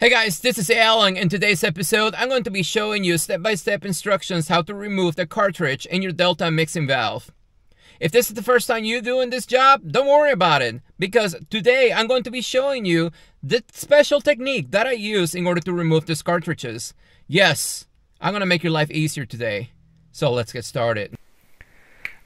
Hey guys, this is Alan. In today's episode, I'm going to be showing you step-by-step instructions how to remove the cartridge in your Delta mixing valve. If this is the first time you're doing this job, don't worry about it, because today I'm going to be showing you the special technique that I use in order to remove these cartridges. Yes, I'm going to make your life easier today. So let's get started.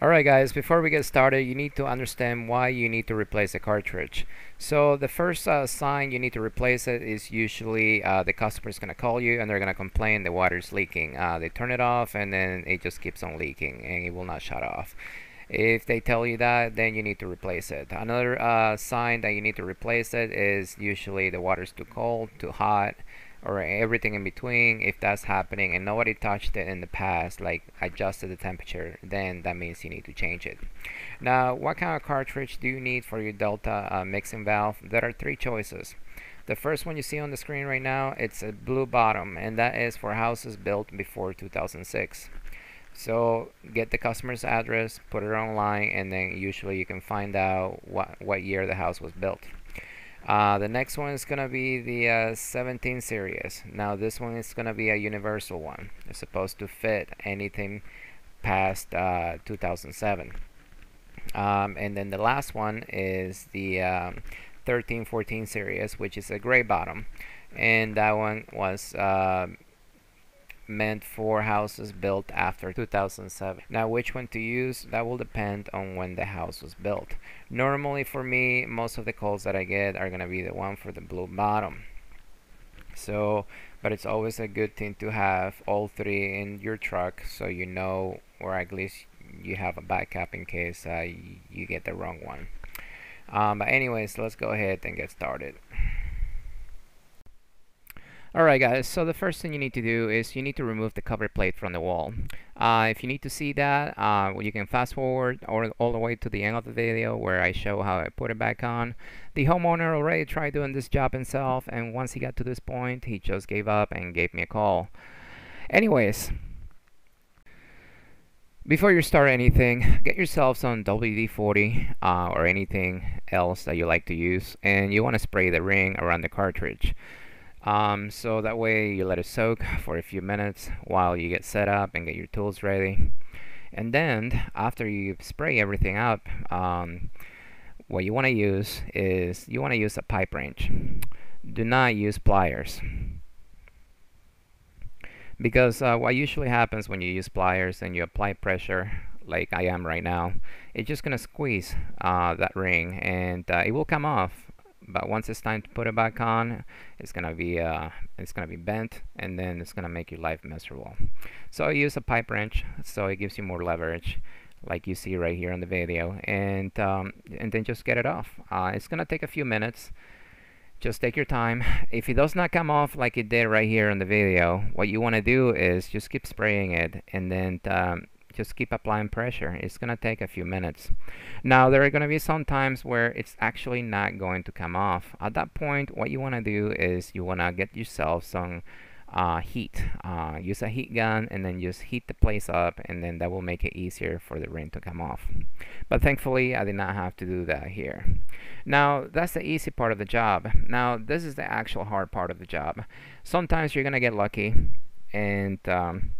Alright guys, before we get started, you need to understand why you need to replace a cartridge. So the first uh, sign you need to replace it is usually uh, the customer is going to call you and they're going to complain the water is leaking. Uh, they turn it off and then it just keeps on leaking and it will not shut off. If they tell you that, then you need to replace it. Another uh, sign that you need to replace it is usually the water is too cold, too hot, or everything in between if that's happening and nobody touched it in the past like adjusted the temperature then that means you need to change it. Now what kind of cartridge do you need for your delta uh, mixing valve? There are three choices. The first one you see on the screen right now it's a blue bottom and that is for houses built before 2006 so get the customer's address put it online and then usually you can find out what what year the house was built uh, the next one is going to be the uh, 17 series. Now this one is going to be a universal one. It's supposed to fit anything past uh, 2007. Um, and then the last one is the um, 13, 14 series, which is a gray bottom. And that one was uh, meant for houses built after 2007. Now which one to use, that will depend on when the house was built. Normally for me, most of the calls that I get are going to be the one for the blue bottom. So, but it's always a good thing to have all three in your truck so you know, or at least you have a backup in case uh, you get the wrong one. Um, but anyways, let's go ahead and get started. Alright guys, so the first thing you need to do is you need to remove the cover plate from the wall. Uh, if you need to see that, uh, you can fast forward or all the way to the end of the video where I show how I put it back on. The homeowner already tried doing this job himself and once he got to this point, he just gave up and gave me a call. Anyways, before you start anything, get yourself some WD-40 uh, or anything else that you like to use and you want to spray the ring around the cartridge. Um, so that way you let it soak for a few minutes while you get set up and get your tools ready. And then after you spray everything up, um, what you want to use is you want to use a pipe wrench. Do not use pliers. Because uh, what usually happens when you use pliers and you apply pressure like I am right now, it's just going to squeeze uh, that ring and uh, it will come off but once it's time to put it back on it's gonna be uh, it's gonna be bent and then it's gonna make your life miserable. So I use a pipe wrench so it gives you more leverage like you see right here on the video and um, and then just get it off. Uh, it's gonna take a few minutes. Just take your time. If it does not come off like it did right here in the video what you want to do is just keep spraying it and then um, just keep applying pressure. It's gonna take a few minutes. Now there are gonna be some times where it's actually not going to come off. At that point what you want to do is you want to get yourself some uh, heat. Uh, use a heat gun and then just heat the place up and then that will make it easier for the ring to come off. But thankfully I did not have to do that here. Now that's the easy part of the job. Now this is the actual hard part of the job. Sometimes you're gonna get lucky and um,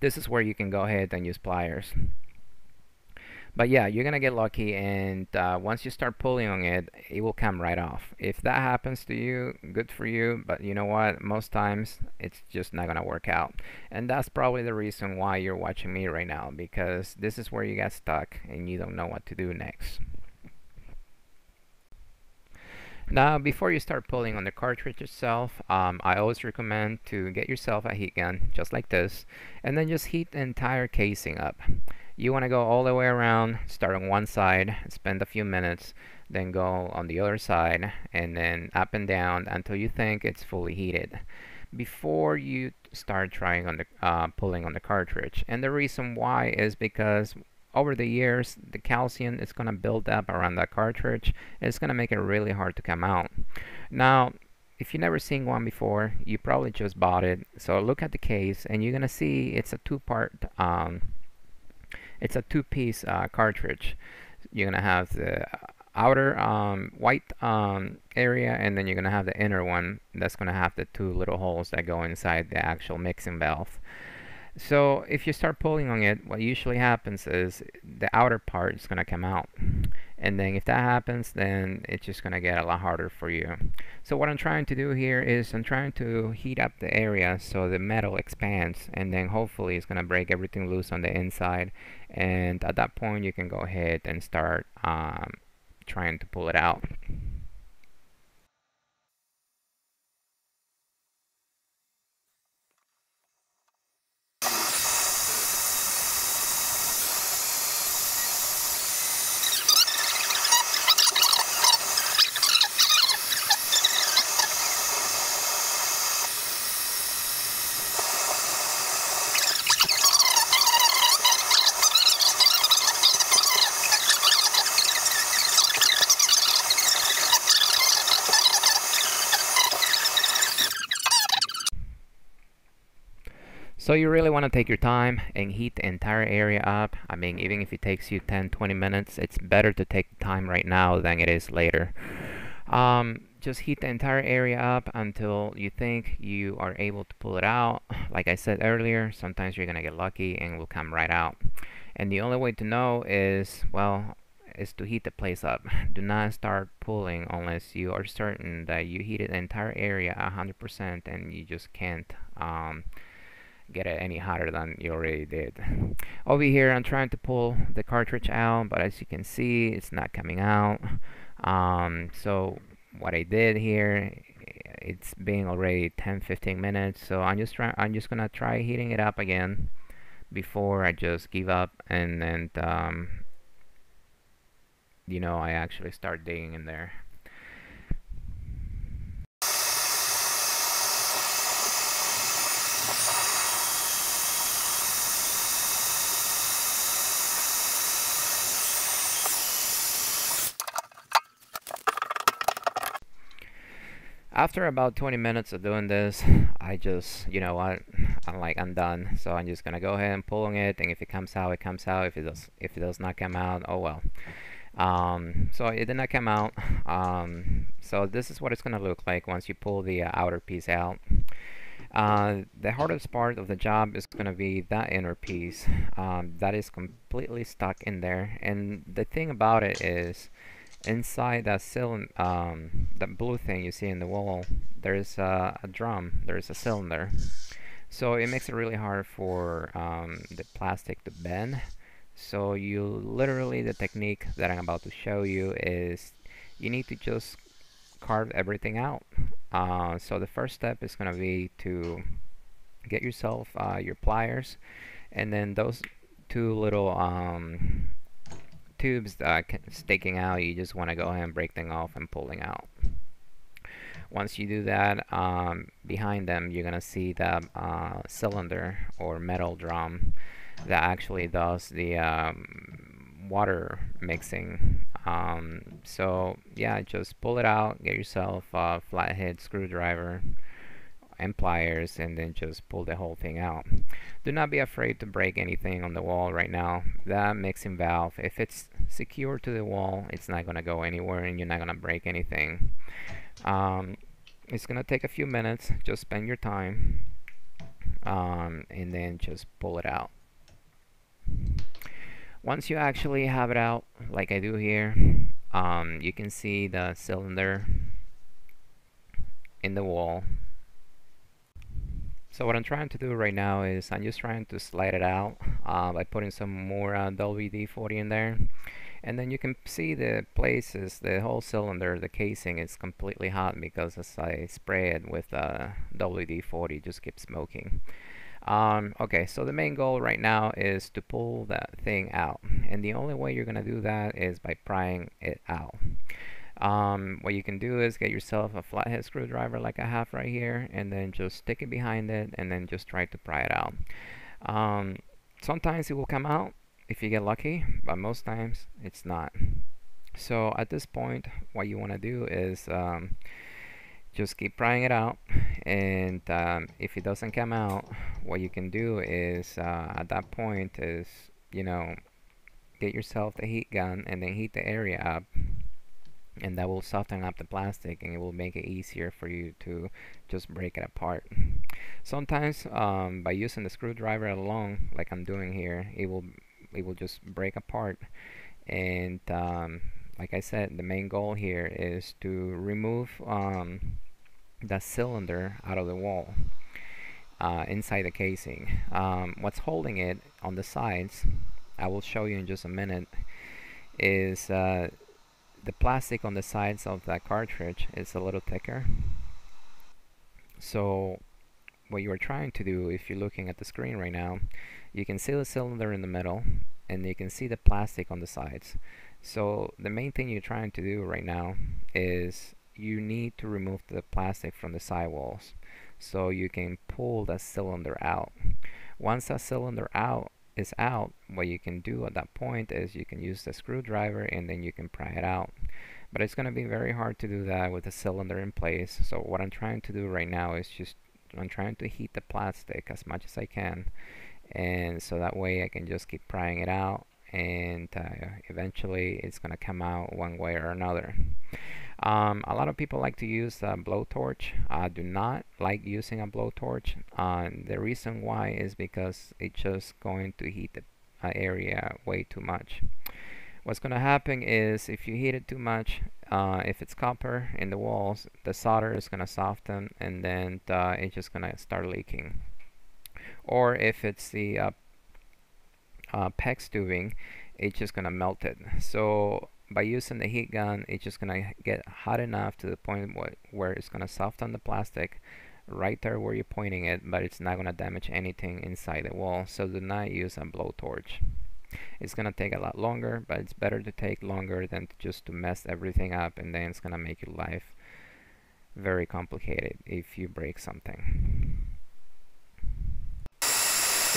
this is where you can go ahead and use pliers. But yeah you're gonna get lucky and uh, once you start pulling on it it will come right off. If that happens to you good for you but you know what? Most times it's just not gonna work out. And that's probably the reason why you're watching me right now because this is where you got stuck and you don't know what to do next now, before you start pulling on the cartridge itself, um, I always recommend to get yourself a heat gun, just like this, and then just heat the entire casing up. You want to go all the way around, start on one side, spend a few minutes, then go on the other side, and then up and down until you think it's fully heated before you start trying on the uh, pulling on the cartridge. And the reason why is because over the years the calcium is going to build up around that cartridge it's going to make it really hard to come out. Now if you've never seen one before you probably just bought it. So look at the case and you're going to see it's a two-part um, it's a two-piece uh, cartridge. You're going to have the outer um, white um, area and then you're gonna have the inner one that's gonna have the two little holes that go inside the actual mixing valve so if you start pulling on it what usually happens is the outer part is gonna come out. And then if that happens then it's just gonna get a lot harder for you. So what I'm trying to do here is I'm trying to heat up the area so the metal expands and then hopefully it's gonna break everything loose on the inside. And at that point you can go ahead and start um, trying to pull it out So you really want to take your time and heat the entire area up. I mean, even if it takes you 10, 20 minutes, it's better to take time right now than it is later. Um, just heat the entire area up until you think you are able to pull it out. Like I said earlier, sometimes you're going to get lucky and will come right out. And the only way to know is, well, is to heat the place up. Do not start pulling unless you are certain that you heated the entire area 100% and you just can't um, get it any hotter than you already did. Over here I'm trying to pull the cartridge out but as you can see it's not coming out. Um, so what I did here it's been already 10-15 minutes so I'm just trying I'm just gonna try heating it up again before I just give up and then um, you know I actually start digging in there. After about 20 minutes of doing this I just you know what I'm like I'm done. So I'm just gonna go ahead and pull on it and if it comes out it comes out. If it does if it does not come out oh well. Um, so it did not come out. Um, so this is what it's gonna look like once you pull the uh, outer piece out. Uh, the hardest part of the job is going to be that inner piece um, that is completely stuck in there. And the thing about it is inside that cylinder, um, that blue thing you see in the wall, there's a, a, drum, there's a cylinder. So it makes it really hard for um, the plastic to bend. So you literally, the technique that I'm about to show you is you need to just carve everything out. Uh, so the first step is going to be to get yourself uh, your pliers and then those two little um, tubes uh, sticking out, you just want to go ahead and break them off and pulling out. Once you do that, um, behind them you're gonna see the uh, cylinder or metal drum that actually does the um, water mixing. Um, so yeah, just pull it out, get yourself a flathead screwdriver and pliers and then just pull the whole thing out. Do not be afraid to break anything on the wall right now. That mixing valve, if it's secure to the wall, it's not going to go anywhere and you're not going to break anything. Um, it's going to take a few minutes. Just spend your time um, and then just pull it out. Once you actually have it out, like I do here, um, you can see the cylinder in the wall so what I'm trying to do right now is I'm just trying to slide it out uh, by putting some more uh, WD-40 in there. And then you can see the places, the whole cylinder, the casing is completely hot because as I spray it with uh, WD-40 just keeps smoking. Um, okay, so the main goal right now is to pull that thing out. And the only way you're going to do that is by prying it out. Um, what you can do is get yourself a flathead screwdriver like I have right here and then just stick it behind it and then just try to pry it out. Um, sometimes it will come out if you get lucky, but most times it's not. So at this point, what you want to do is um, just keep prying it out and um, if it doesn't come out, what you can do is uh, at that point is, you know, get yourself the heat gun and then heat the area up and that will soften up the plastic and it will make it easier for you to just break it apart. Sometimes um, by using the screwdriver alone like I'm doing here it will it will just break apart. And um, like I said the main goal here is to remove um, the cylinder out of the wall uh, inside the casing. Um, what's holding it on the sides I will show you in just a minute is uh, the plastic on the sides of that cartridge is a little thicker. So what you're trying to do if you're looking at the screen right now you can see the cylinder in the middle and you can see the plastic on the sides. So the main thing you're trying to do right now is you need to remove the plastic from the sidewalls so you can pull that cylinder out. Once that cylinder out is out what you can do at that point is you can use the screwdriver and then you can pry it out. But it's going to be very hard to do that with the cylinder in place. So what I'm trying to do right now is just I'm trying to heat the plastic as much as I can. And so that way I can just keep prying it out and uh, eventually it's gonna come out one way or another um, a lot of people like to use a blowtorch. I do not like using a blowtorch uh, the reason why is because it's just going to heat the uh, area way too much. What's gonna happen is if you heat it too much uh, if it's copper in the walls the solder is gonna soften and then uh, it's just gonna start leaking. Or if it's the uh, uh, PEX tubing it's just gonna melt it. So by using the heat gun it's just gonna get hot enough to the point wh where it's gonna soften the plastic right there where you're pointing it but it's not gonna damage anything inside the wall. So do not use a blowtorch. It's gonna take a lot longer but it's better to take longer than to just to mess everything up and then it's gonna make your life very complicated if you break something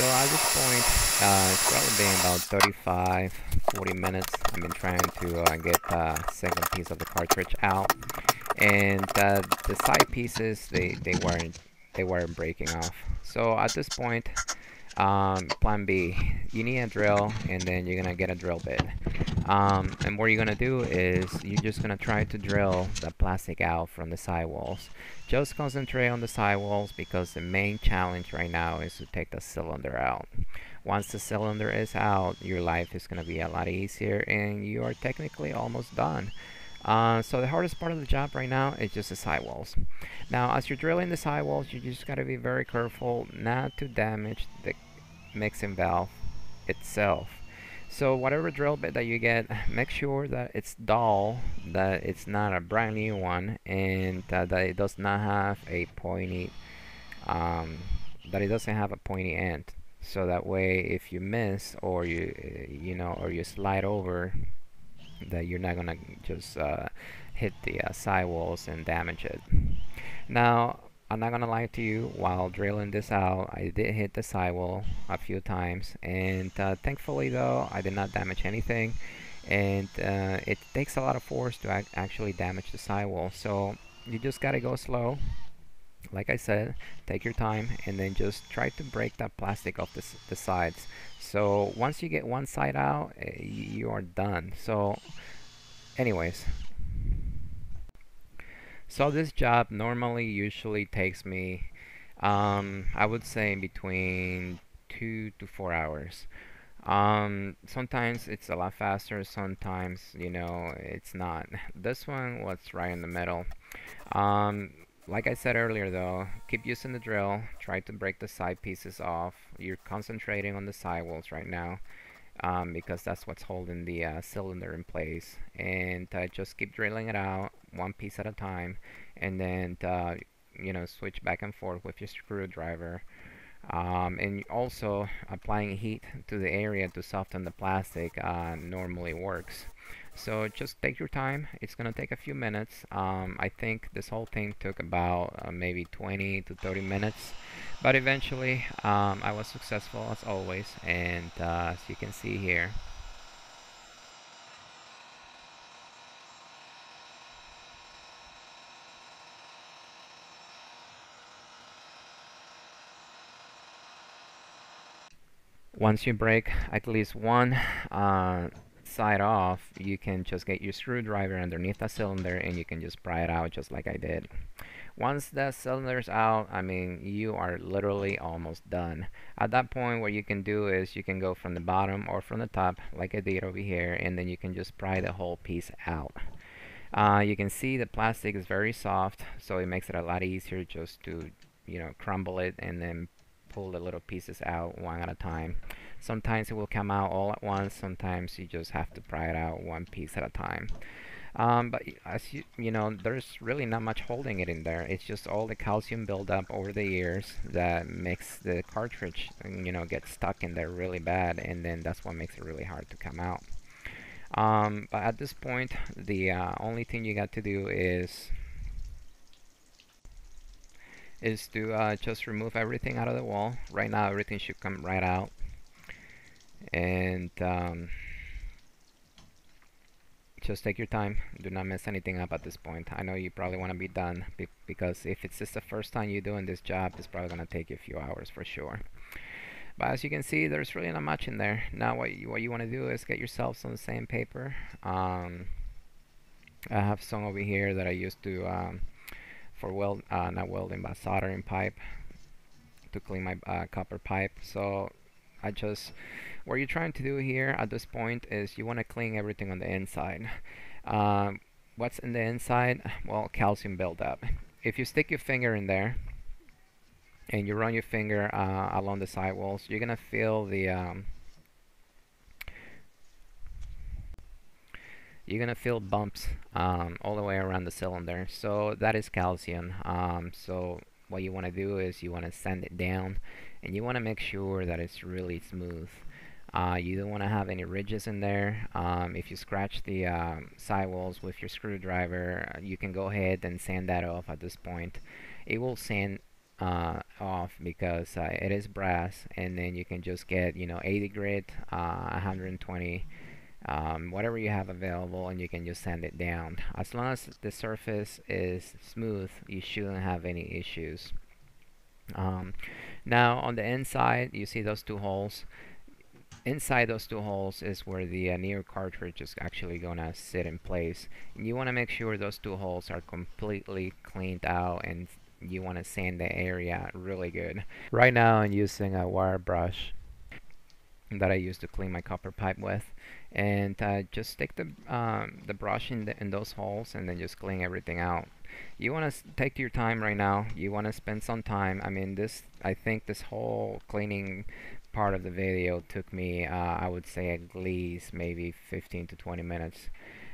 so at this point, uh, it's probably been about 35, 40 minutes. I've been trying to uh, get the second piece of the cartridge out, and uh, the side pieces they they weren't they weren't breaking off. So at this point, um, plan B, you need a drill, and then you're gonna get a drill bit. Um, and what you're gonna do is you're just gonna try to drill the plastic out from the sidewalls. Just concentrate on the sidewalls because the main challenge right now is to take the cylinder out. Once the cylinder is out, your life is gonna be a lot easier and you are technically almost done. Uh, so the hardest part of the job right now is just the sidewalls. Now as you're drilling the sidewalls, you just gotta be very careful not to damage the mixing valve itself. So whatever drill bit that you get, make sure that it's dull, that it's not a brand new one, and uh, that it does not have a pointy, um, that it doesn't have a pointy end. So that way, if you miss or you, you know, or you slide over, that you're not gonna just uh, hit the uh, sidewalls and damage it. Now, I'm not gonna lie to you, while drilling this out, I did hit the sidewall a few times, and uh, thankfully though, I did not damage anything, and uh, it takes a lot of force to ac actually damage the sidewall, so you just gotta go slow, like I said, take your time, and then just try to break that plastic off the, the sides. So once you get one side out, uh, you are done. So anyways, so this job normally usually takes me, um, I would say between two to four hours. Um, sometimes it's a lot faster, sometimes, you know, it's not. This one was right in the middle. Um, like I said earlier though, keep using the drill, try to break the side pieces off. You're concentrating on the sidewalls right now um, because that's what's holding the uh, cylinder in place and uh, just keep drilling it out one piece at a time and then uh, you know switch back and forth with your screwdriver. Um, and also applying heat to the area to soften the plastic uh, normally works. So just take your time. It's gonna take a few minutes. Um, I think this whole thing took about uh, maybe 20 to 30 minutes. But eventually um, I was successful as always. And uh, as you can see here once you break at least one uh, side off, you can just get your screwdriver underneath the cylinder and you can just pry it out just like I did. Once the cylinder's out, I mean, you are literally almost done. At that point, what you can do is you can go from the bottom or from the top, like I did over here, and then you can just pry the whole piece out. Uh, you can see the plastic is very soft, so it makes it a lot easier just to, you know, crumble it and then pull the little pieces out one at a time. Sometimes it will come out all at once, sometimes you just have to pry it out one piece at a time. Um, but as you, you know, there's really not much holding it in there. It's just all the calcium buildup over the years that makes the cartridge, you know, get stuck in there really bad, and then that's what makes it really hard to come out. Um, but at this point, the uh, only thing you got to do is is to uh, just remove everything out of the wall. Right now, everything should come right out, and um, just take your time. Do not mess anything up at this point. I know you probably want to be done be because if it's just the first time you're doing this job, it's probably going to take you a few hours for sure. But as you can see, there's really not much in there. Now what you, what you want to do is get yourself some sandpaper. Um, I have some over here that I used to um, for weld, uh, not welding, but soldering pipe to clean my uh, copper pipe. So I just, what you're trying to do here at this point is you want to clean everything on the inside. Um, what's in the inside? Well, calcium buildup. If you stick your finger in there, and you run your finger uh, along the sidewalls, you're gonna feel the um, you're gonna feel bumps um, all the way around the cylinder. So that is calcium. Um, so what you want to do is you want to sand it down, and you want to make sure that it's really smooth. Uh, you don't want to have any ridges in there. Um, if you scratch the um, sidewalls with your screwdriver, you can go ahead and sand that off at this point. It will sand uh, off because uh, it is brass and then you can just get you know 80 grit uh, 120 um, whatever you have available and you can just sand it down. As long as the surface is smooth you shouldn't have any issues. Um, now on the inside you see those two holes? Inside those two holes is where the uh, Neo cartridge is actually gonna sit in place. And you want to make sure those two holes are completely cleaned out and you want to sand the area really good. Right now I'm using a wire brush that I use to clean my copper pipe with and uh, just take the, um, the brush in, the, in those holes and then just clean everything out. You want to take your time right now. You want to spend some time. I mean this I think this whole cleaning part of the video took me uh, I would say at least maybe 15 to 20 minutes.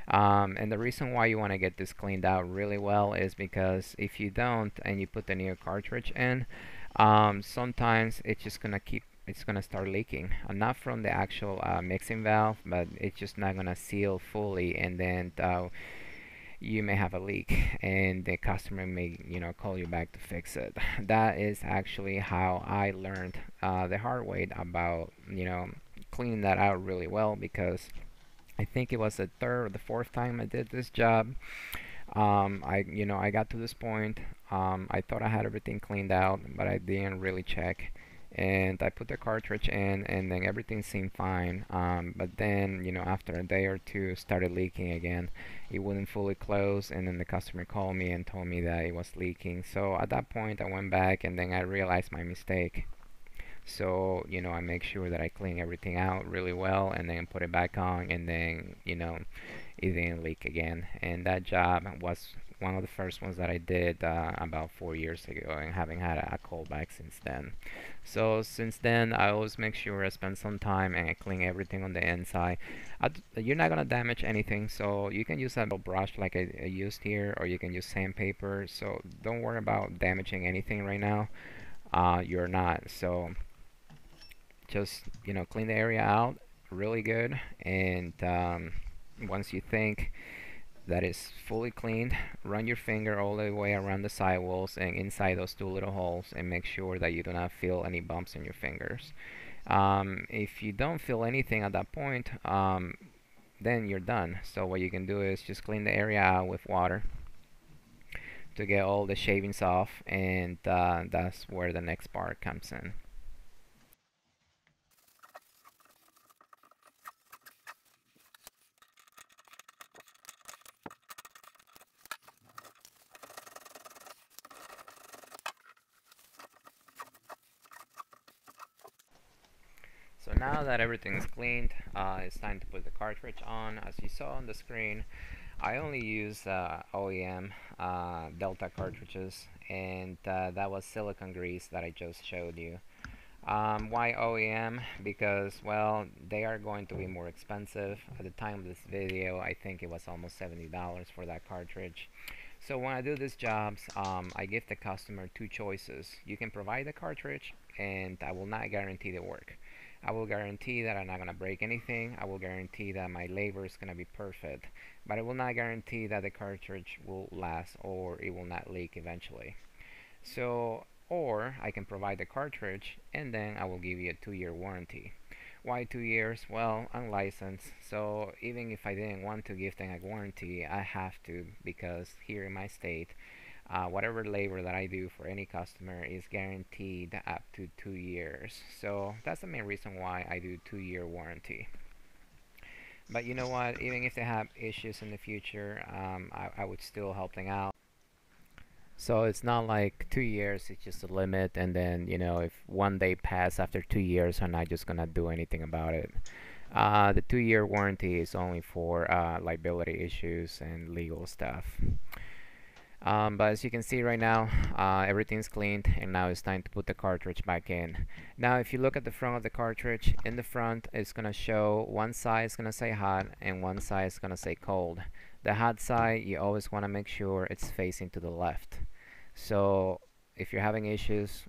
Um, and the reason why you want to get this cleaned out really well is because if you don't and you put the new cartridge in, um, sometimes it's just gonna keep it's gonna start leaking uh, not from the actual uh, mixing valve but it's just not gonna seal fully and then uh, you may have a leak and the customer may you know call you back to fix it that is actually how I learned uh, the hard way about you know cleaning that out really well because I think it was the third or the fourth time I did this job. Um, I, you know, I got to this point. Um, I thought I had everything cleaned out, but I didn't really check. And I put the cartridge in, and then everything seemed fine. Um, but then, you know, after a day or two, started leaking again. It wouldn't fully close, and then the customer called me and told me that it was leaking. So at that point, I went back, and then I realized my mistake so you know I make sure that I clean everything out really well and then put it back on and then you know it didn't leak again and that job was one of the first ones that I did uh, about four years ago and having had a, a callback since then. So since then I always make sure I spend some time and I clean everything on the inside. You're not gonna damage anything so you can use a brush like I, I used here or you can use sandpaper. So don't worry about damaging anything right now. Uh, you're not. So just you know clean the area out really good. And um, once you think that is fully cleaned run your finger all the way around the sidewalls and inside those two little holes and make sure that you do not feel any bumps in your fingers. Um, if you don't feel anything at that point um, then you're done. So what you can do is just clean the area out with water to get all the shavings off and uh, that's where the next part comes in now that everything's cleaned, uh, it's time to put the cartridge on. As you saw on the screen, I only use uh, OEM uh, Delta cartridges and uh, that was silicone grease that I just showed you. Um, why OEM? Because, well, they are going to be more expensive. At the time of this video, I think it was almost $70 for that cartridge. So when I do these jobs, um, I give the customer two choices. You can provide the cartridge, and I will not guarantee the work. I will guarantee that I'm not going to break anything. I will guarantee that my labor is going to be perfect. But I will not guarantee that the cartridge will last or it will not leak eventually. So, or I can provide the cartridge and then I will give you a two-year warranty. Why two years? Well, I'm licensed, so even if I didn't want to give them a warranty, I have to because here in my state, uh, whatever labor that I do for any customer is guaranteed up to two years. So that's the main reason why I do two-year warranty. But you know what? Even if they have issues in the future, um, I, I would still help them out. So it's not like two years, it's just a limit, and then, you know, if one day pass after two years, I'm not just gonna do anything about it. Uh, the two year warranty is only for uh, liability issues and legal stuff. Um, but as you can see right now, uh, everything's cleaned and now it's time to put the cartridge back in. Now if you look at the front of the cartridge, in the front it's going to show one side is going to say hot and one side is going to say cold. The hot side, you always want to make sure it's facing to the left. So if you're having issues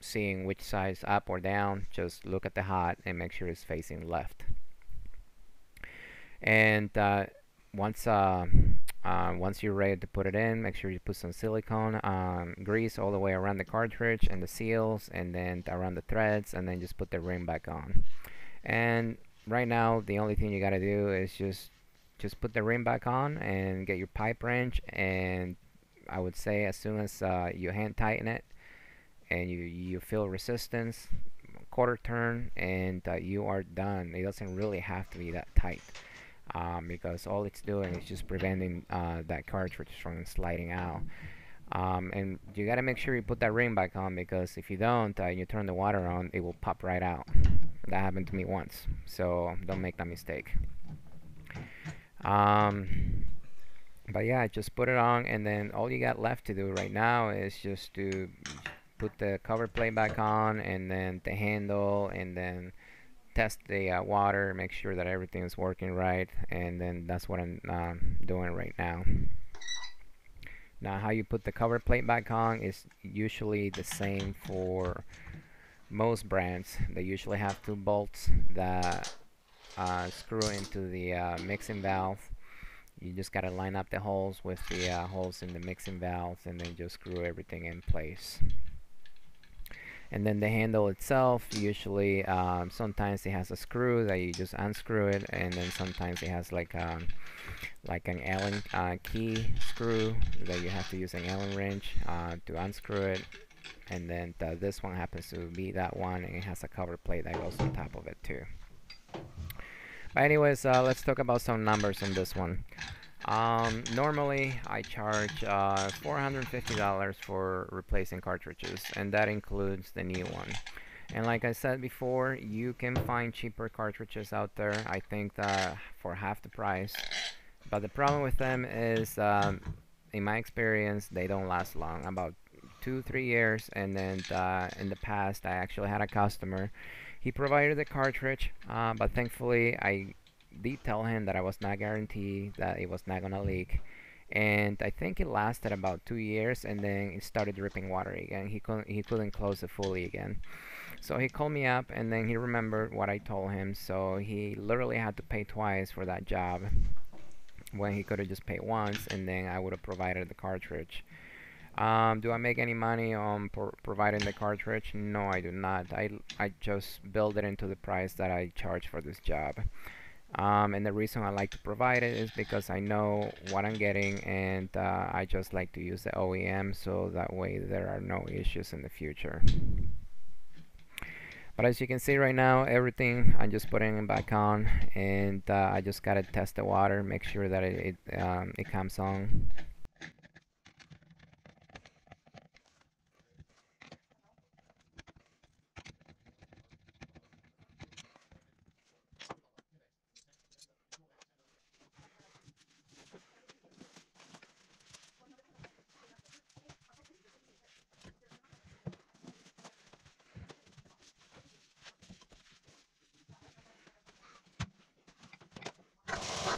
seeing which side is up or down, just look at the hot and make sure it's facing left. And uh, once uh, uh, once you're ready to put it in, make sure you put some silicone um, grease all the way around the cartridge and the seals and then around the threads and then just put the ring back on. And right now the only thing you gotta do is just just put the ring back on and get your pipe wrench and I would say as soon as uh, you hand tighten it and you, you feel resistance quarter turn and uh, you are done it doesn't really have to be that tight um, because all it's doing is just preventing uh, that cartridge from sliding out. Um, and you gotta make sure you put that ring back on because if you don't, uh, you turn the water on, it will pop right out. That happened to me once, so don't make that mistake. Um, but yeah, just put it on, and then all you got left to do right now is just to put the cover plate back on, and then the handle, and then test the uh, water, make sure that everything is working right, and then that's what I'm uh, doing right now. Now how you put the cover plate back on is usually the same for most brands. They usually have two bolts that uh, screw into the uh, mixing valve. You just gotta line up the holes with the uh, holes in the mixing valve and then just screw everything in place and then the handle itself usually um, sometimes it has a screw that you just unscrew it and then sometimes it has like um, like an Allen uh, key screw that you have to use an Allen wrench uh, to unscrew it. And then the, this one happens to be that one and it has a cover plate that goes on top of it too. But anyways uh, let's talk about some numbers on this one um, normally, I charge uh, $450 for replacing cartridges, and that includes the new one. And like I said before, you can find cheaper cartridges out there, I think that for half the price. But the problem with them is, um, in my experience, they don't last long, about two, three years. And then uh, in the past, I actually had a customer. He provided the cartridge, uh, but thankfully I did tell him that I was not guaranteed that it was not gonna leak. And I think it lasted about two years and then it started dripping water again. He couldn't he couldn't close it fully again. So he called me up and then he remembered what I told him. So he literally had to pay twice for that job when he could have just paid once and then I would have provided the cartridge. Um, do I make any money on pro providing the cartridge? No, I do not. I, I just build it into the price that I charge for this job um, and the reason I like to provide it is because I know what I'm getting and uh, I just like to use the OEM so that way there are no issues in the future. But as you can see right now everything I'm just putting it back on and uh, I just gotta test the water make sure that it, it, um, it comes on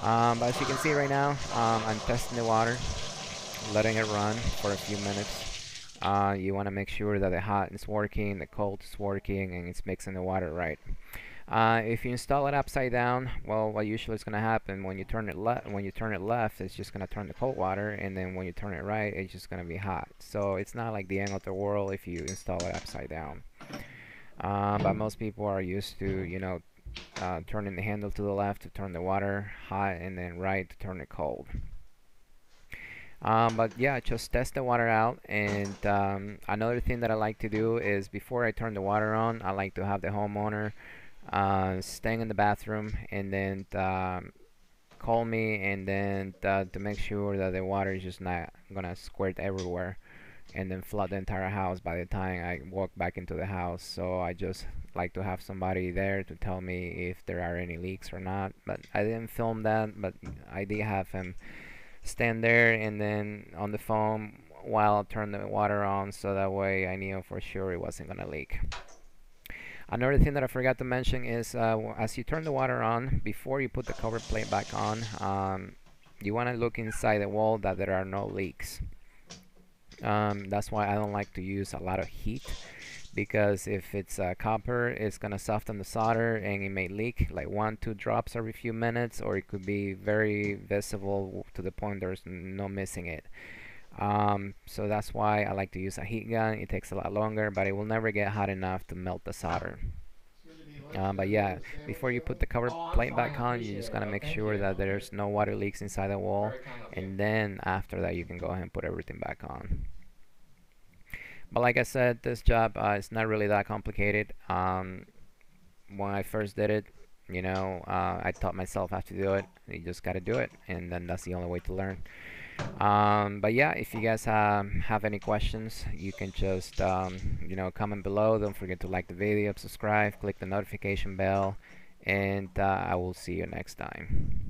Um, but as you can see right now, um, I'm testing the water, letting it run for a few minutes. Uh, you want to make sure that the hot is working, the cold is working, and it's mixing the water right. Uh, if you install it upside down, well, what usually is going to happen when you turn it left, when you turn it left, it's just going to turn the cold water, and then when you turn it right, it's just going to be hot. So it's not like the end of the world if you install it upside down. Uh, but most people are used to, you know, uh, turning the handle to the left to turn the water hot, and then right to turn it cold. Um, but yeah, just test the water out. And um, another thing that I like to do is before I turn the water on, I like to have the homeowner uh, staying in the bathroom and then um, call me and then uh, to make sure that the water is just not gonna squirt everywhere and then flood the entire house by the time I walk back into the house so I just like to have somebody there to tell me if there are any leaks or not but I didn't film that but I did have him stand there and then on the phone while I turn the water on so that way I knew for sure it wasn't gonna leak Another thing that I forgot to mention is uh, as you turn the water on, before you put the cover plate back on, um, you want to look inside the wall that there are no leaks. Um, that's why I don't like to use a lot of heat because if it's uh, copper it's gonna soften the solder and it may leak like one two drops every few minutes or it could be very visible to the point there's no missing it. Um, so that's why I like to use a heat gun. It takes a lot longer but it will never get hot enough to melt the solder. Um, but yeah before you put the cover plate back on you just gotta make sure that there's no water leaks inside the wall and then after that you can go ahead and put everything back on but like I said this job uh, is not really that complicated. Um, when I first did it you know uh, I taught myself how to do it. You just gotta do it and then that's the only way to learn. Um, but yeah if you guys um, have any questions you can just um, you know comment below. Don't forget to like the video subscribe click the notification bell and uh, I will see you next time